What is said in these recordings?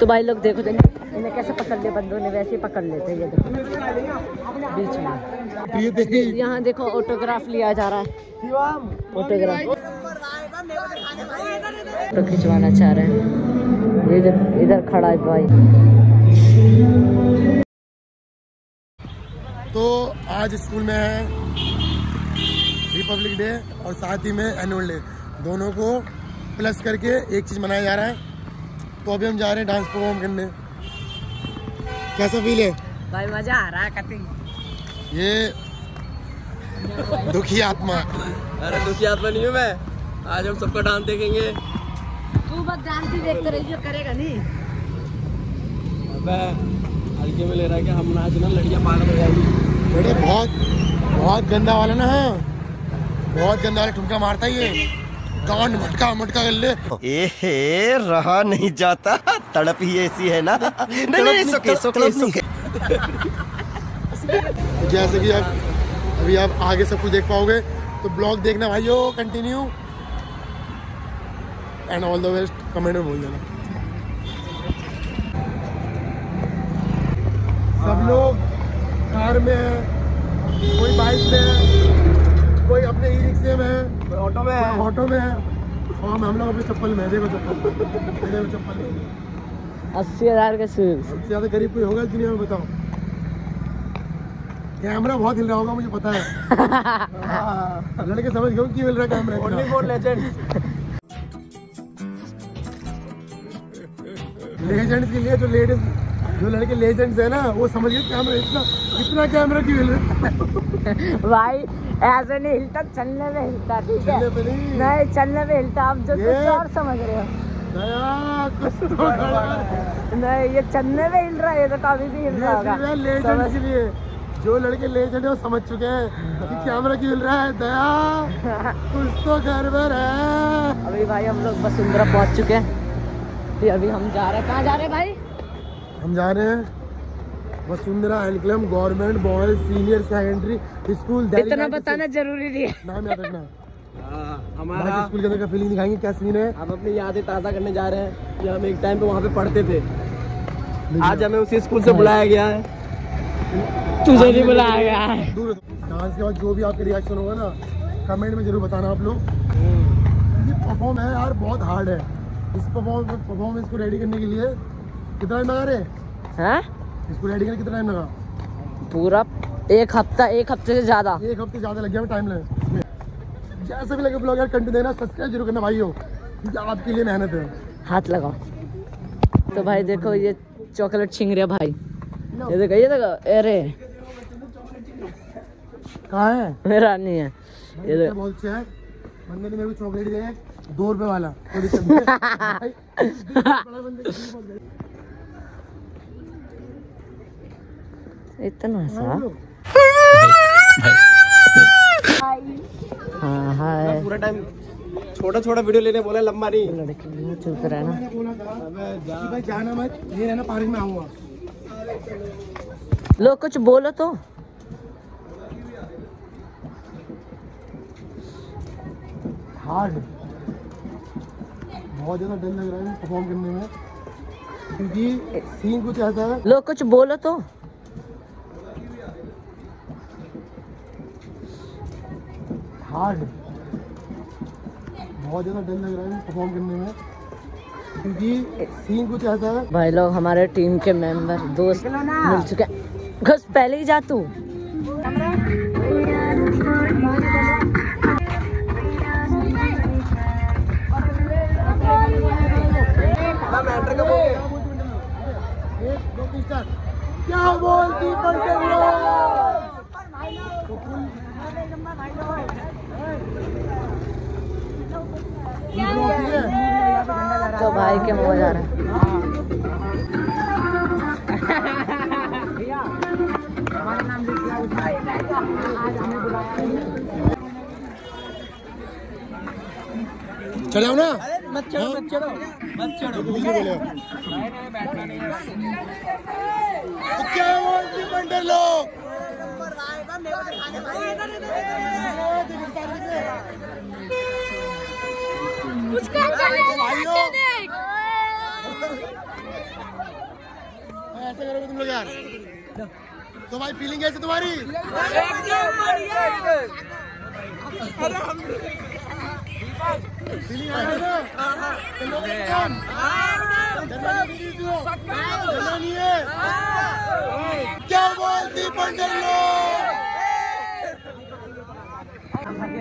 तो भाई लोग देखो देखो इन्हें कैसे पकड़ लिया बंदों ने वैसे ही पकड़ लेते हैं ये देखो। बीच में। ये देखिए। यहाँ देखो ऑटोग्राफ लिया जा रहा है। ऑटोग्राफ तो खिंचवाना चाह रहे हैं। इधर इधर खड़ा है भाई। तो आज स्कूल में है रिपब्लिक डे और साथ ही में एनुअल डे दोनों को प्लस करके एक चीज़ मनाया जा रहा है। तो अभी हम जा रहे हैं डांस परफॉर्म करने। कैसा फील है? भाई मज़ा आ रहा है कति ये दुखी आत्मा। अरे दुखी आत्मा नहीं हूँ मैं। आज हम सबका डांस देखेंगे। तू बस डांस ही देखते रहिए करेगा नहीं। अबे हल्के में ले रहा है कि हम नाच ना लड़कियाँ पागल हो जाएँगी। बड़े बहुत बहुत गंदा वाला ना हाँ। बहुत गंदा वाला ठुमका मारता है ये। गांड मटका मटका कर ले। एहे रहा नहीं जाता। तड़प ही ऐसी है ना। नहीं नहीं सुके सुके सुके जैसे कि आप अभी आप आगे सब कुछ देख पाओगे तो ब्लॉग देखना भाइयों continue and all the best comment में बोल देना। सब लोग कार में है कोई बाइक में है कोई अपने ई रिक्शे में है। ऑटो में कोई ऑटो में है। हम हम लोग अपने चप्पल में है, देखो चप्पल। चप्पल अस्सी हज़ार के शूज़ सबसे ज़्यादा गरीब कोई होगा इस दुनिया में बताओ। कैमरा बहुत हिल रहा होगा मुझे पता है। लड़के समझ गए क्यों हिल रहा camera only for legends legends के लिए जो लेडीज़ जो लड़के लेजेंड्स है ना वो समझ गए कैमरा इतना इतना कैमरा क्यों हिल रहा है? भाई ऐसे नहीं हिलता चलने में हिलता ठीक है? नहीं। चलने में हिलता। आप जो कुछ और समझ रहे हो। दया कुछ तो। नहीं ये चलने में हिल रहा है ये तो कभी भी हिल रहा होगा। है लेजेंड के लिए जो लड़के लेजेंड है वो समझ चुके हैं कि कैमरा क्यों हिल रहा है। दया कुछ तो गड़बड़ है अभी भाई हम लोग वसुंधरा पहुँच चुके हैं। अभी हम जा रहे हैं। कहाँ जा रहे हैं भाई? हम जा रहे हैं Vasundhara enclave government boys senior secondary school इतना बताना ज़रूरी नहीं है। नाम याद रखना। हमारा स्कूल के अंदर का फीलिंग दिखाएँगे क्या सीन है। हम अपनी यादें ताज़ा करने जा रहे हैं कि हम एक टाइम पे वहाँ पे पढ़ते थे। आज हमें उसी स्कूल से बुलाया गया है। तुझे नहीं बुलाया गया है। दूर डांस के बाद जो भी आपके रिएक्शन होगा ना कमेंट में ज़रूर बताना आप लोग। ये परफॉर्म है यार बहुत हार्ड है। इस परफॉर्मेंस को रेडी करने के लिए कितना टाइम लगा रहे हाँ? इसको रेडी करने कितना टाइम लगा? पूरा एक हफ़्ता एक हफ़्ते से ज़्यादा। एक हफ़्ते ज़्यादा लग गया टाइम लगा जैसा भी लगे ब्लॉग यार कंटिन्यू देना सब्सक्राइब ज़रूर करना भाई हो क्योंकि आपके लिए मेहनत है। हाथ लगाओ। तो भाई देखो ये चॉकलेट छीन रहे भाई। ये देखो ये देखो अरे। कहाँ है? मेरा नहीं है। ये ये देखो। बहुत अच्छा है। बंदे ने मेरे को चॉकलेट दिया है दो रुपए वाला कोई दिक्कत नहीं है। भाई, बड़ा बंदे को दिल बहुत गया। इतना सा? हाँ, हाँ पूरा टाइम छोटा छोटा वीडियो लेने बोला लंबा नहीं। लड़की मुँह चुप रहा है ना। मैंने बोला था कि भाई जाना मत ये रहना पार्क में आऊँगा लोग कुछ बोलो तो। हार्ड बहुत ज़्यादा डर लग रहा है परफॉर्म करने में। क्योंकि सीन कुछ ऐसा है। लोग कुछ बोलो तो। हार्ड बहुत ज़्यादा डर लग रहा है परफॉर्म करने में। क्योंकि सीन कुछ ऐसा है। भाई लोग हमारे टीम के मेंबर दोस्त मिल चुके हैं। घुस पहले ही जा तू। क्या बोलती पलटे तो है तो भाई के मुँह जा रहा है। चले आओ ना मत चढ़ो मत चढ़ो मत चढ़ो तो क्या बोलती पंडर लोग? ऐसे करोगे तुम लोग यार तो भाई फीलिंग कैसी तुम्हारी फीलिंग आ ना चलो काम डरना नहीं तुझको। डरना नहीं है क्या बोलती पंडर लोग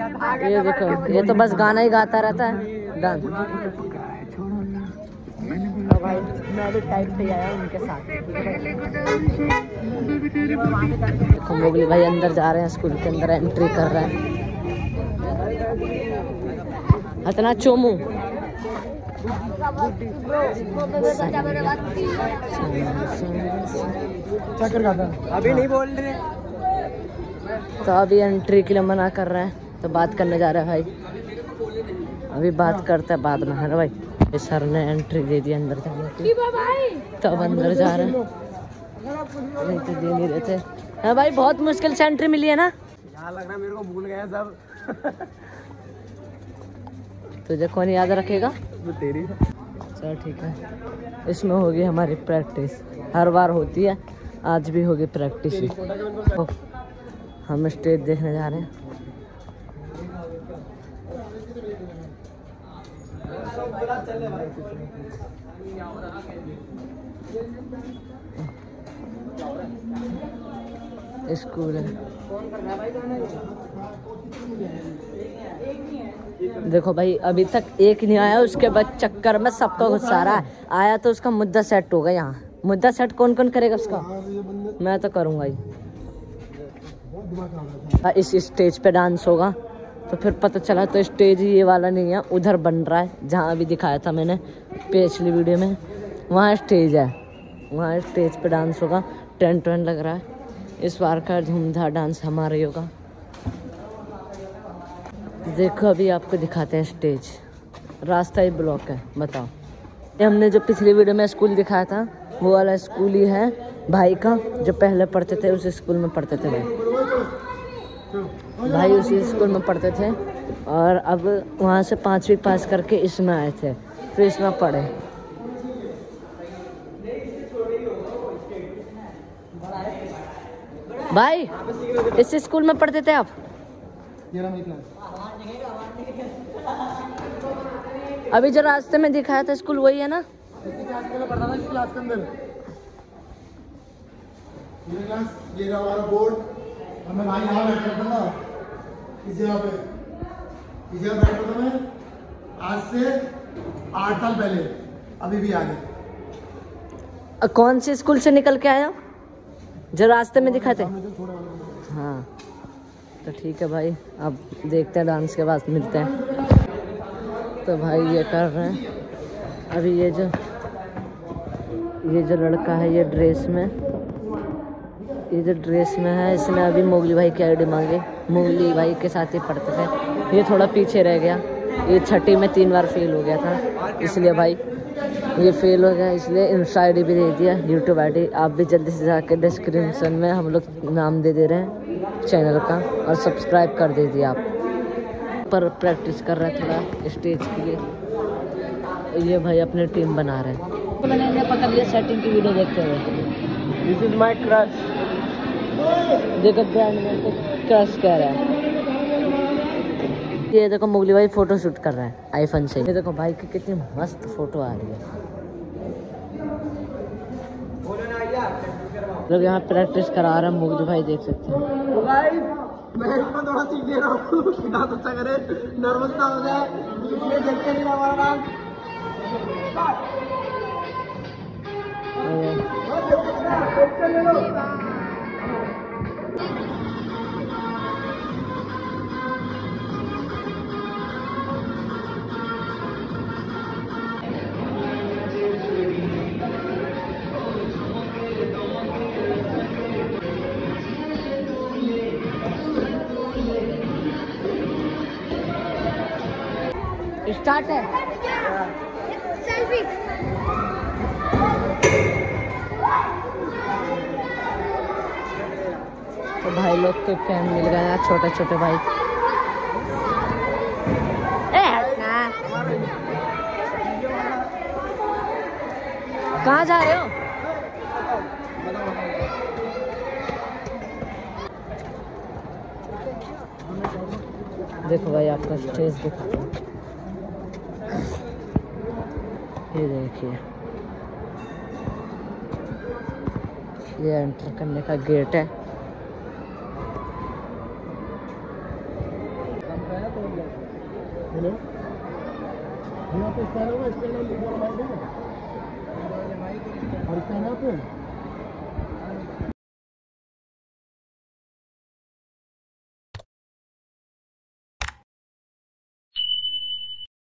ये देखो ये तो बस गाना ही गाता रहता है। डांस। भाई मैं भी टाइप पे आया उनके साथ। देखो मोगली भाई अंदर जा रहे हैं स्कूल के अंदर एंट्री कर रहे हैं। इतना चोमू। अभी नहीं बोल रहे। तो अभी एंट्री के लिए मना कर रहे हैं। तो बात करने जा रहे हैं भाई। अभी बात करते हैं बाद में है भाई? ये सर ने एंट्री दे दी अंदर जाने की। तब अंदर जा रहे हैं। नहीं तो दे नहीं रहे थे। हाँ भाई बहुत मुश्किल से एंट्री मिली है ना? यहाँ लग रहा मेरे को भूल गए सब। तुझे कौन याद रखेगा? तेरी चल ठीक है। इसमें होगी हमारी प्रैक्टिस हर बार होती है। आज भी होगी प्रैक्टिस। हम स्टेज देखने जा रहे हैं। स्कूल देखो भाई अभी तक एक नहीं आया उसके बाद चक्कर में सबका गुस्सा आ रहा है। आया तो उसका मुद्दा सेट होगा यहाँ। मुद्दा सेट कौन कौन करेगा उसका? मैं तो करूँगा हाँ, इस स्टेज पे डांस होगा। तो फिर पता चला तो स्टेज ये वाला नहीं है, उधर बन रहा है, जहाँ अभी दिखाया था मैंने, पिछली वीडियो में। वहाँ स्टेज है, वहाँ स्टेज पे डांस होगा टेंट वेंट लग रहा है। इस बार का धूमधार डांस हमारा ही होगा। देखो अभी आपको दिखाते हैं स्टेज। रास्ता ही ब्लॉक है, बताओ। ये हमने जो पिछली वीडियो में स्कूल दिखाया था, वो वाला स्कूल ही है, भाई का, जो पहले पढ़ते थे, उस स्कूल में पढ़ते थे भाई भाई उसी स्कूल में पढ़ते थे और अब वहाँ से पाँचवीं पास करके इसमें आए थे, फिर इसमें पढ़े। भाई, इस स्कूल में पढ़ते थे आप? अभी जो रास्ते में दिखाया था स्कूल वही है ना? क्लास के अंदर ये बोर्ड। और मैं भाई यहाँ बैठ करता था इस जगह पे। इस जगह बैठता था मैं आज से आठ साल पहले अभी भी आगे। अ, कौन से स्कूल से निकल के आया? जो रास्ते में दिखाते हाँ। तो ठीक है भाई अब देखते हैं डांस के बाद मिलते हैं। तो भाई ये कर रहे हैं। अभी ये जो ये जो लड़का है ये ड्रेस में। ये जो ड्रेस में है इसमें अभी मोगली भाई की आईडी मांगे। मोगली भाई के साथ ही पढ़ते थे। ये थोड़ा पीछे रह गया। ये छठी में तीन बार फेल हो गया था। इसलिए भाई ये फेल हो गया इसलिए इंस्टा आई भी दे दिया यूट्यूब आईडी आप भी जल्दी से जाकर डिस्क्रिप्शन में हम लोग नाम दे दे रहे हैं चैनल का और सब्सक्राइब कर दे दिया आप। पर प्रैक्टिस कर रहे है थोड़ा स्टेज के लिए। ये भाई अपने टीम बना रहे हैं। मैंने पकड़ लिया सेटिंग की वीडियो देखते हुए। दिस इज़ माय क्रश देखो ब्रांड में तो क्रश कह रहा है। ये देखो मुगली भाई फ़ोटो शूट कर रहा है आईफोन से। ये देखो भाई की कितनी मस्त फ़ोटो आ रही है। लोग यहाँ प्रैक्टिस करा रहे हैं मुगली भाई देख सकते हैं। तो मैं इसमें थोड़ा सीख ले रहा हूँ। डांस अच्छा करे नर्वस ना हो जाए देखते नहीं हमारा डांस स्टार्ट है। तो भाई लोग तो के फ़ैन मिल गए हैं छोटे छोटे भाई कहा जा रहे हो? देखो भाई, आपका स्टेज देखो ये देखिए। ये एंटर करने का गेट है। हेलो यहाँ पे स्कैनर है स्कैनर लिखा हुआ है और स्कैनर पे